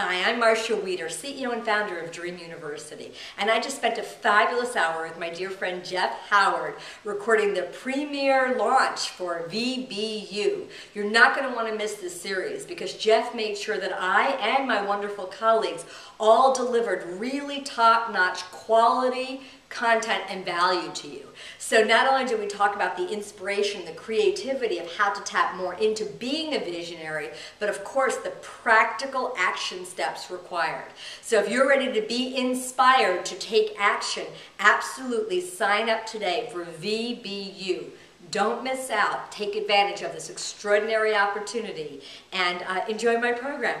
Hi, I'm Marcia Wieder, CEO and founder of Dream University, and I just spent a fabulous hour with my dear friend Jeff Howard recording the premiere launch for VBU. You're not going to want to miss this series because Jeff made sure that I and my wonderful colleagues all delivered really top-notch quality content and value to you. So not only do we talk about the inspiration, the creativity of how to tap more into being a visionary, but of course the practical action steps required. So if you're ready to be inspired to take action, absolutely sign up today for VBU. Don't miss out. Take advantage of this extraordinary opportunity and uh, enjoy my program.